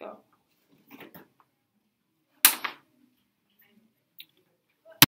Go.